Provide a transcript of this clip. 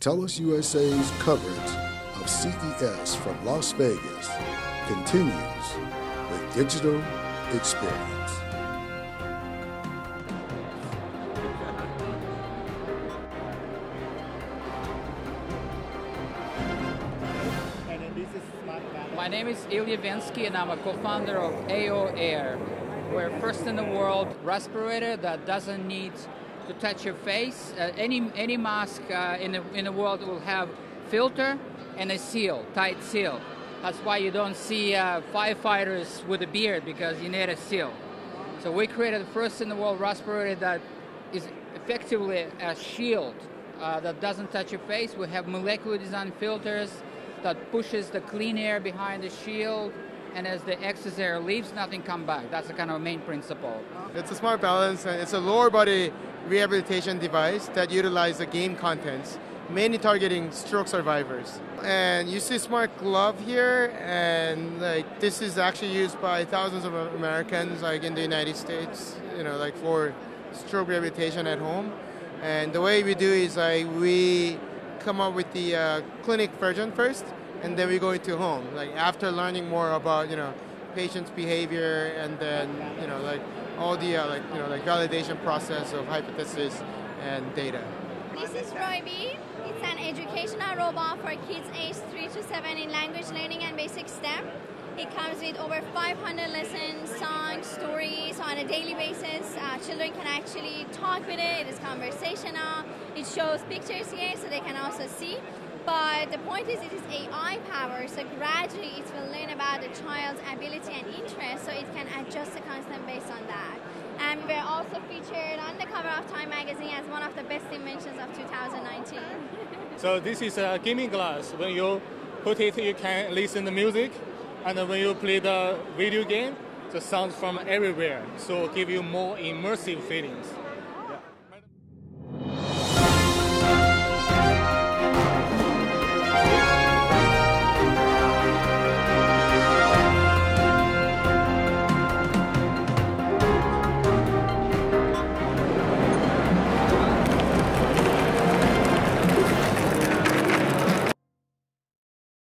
TELUS USA's coverage of CES from Las Vegas continues with Digital Experience. My name is Ilya Vensky and I'm a co-founder of AO Air. We're first in the world respirator that doesn't need to touch your face. Uh, any any mask uh, in the in the world will have filter and a seal, tight seal. That's why you don't see uh, firefighters with a beard because you need a seal. So we created the first in the world respirator that is effectively a shield uh, that doesn't touch your face. We have molecular design filters that pushes the clean air behind the shield and as the excess air leaves, nothing come back. That's the kind of main principle. It's a smart balance and it's a lower body rehabilitation device that utilizes the game contents, mainly targeting stroke survivors. And you see smart glove here, and like this is actually used by thousands of Americans, like in the United States, you know, like for stroke rehabilitation at home. And the way we do is like we come up with the uh, clinic version first, and then we go into home. Like after learning more about you know patient's behavior, and then you know like all the uh, like you know like validation process of hypothesis and data. This is Roybi It's an educational robot for kids aged 3 to 7 in language learning and basic STEM. It comes with over 500 lessons, songs, stories on a daily basis. Uh, children can actually talk with it. It is conversational. It shows pictures here so they can also see. But the point is it is AI powered, so gradually it will learn about the child's ability and interest, so it can adjust the content based on that. And we're also featured on the cover of Time magazine as one of the best inventions of 2019. so this is a gaming glass. When you put it, you can listen to music, and when you play the video game, the sounds from everywhere, so give you more immersive feelings.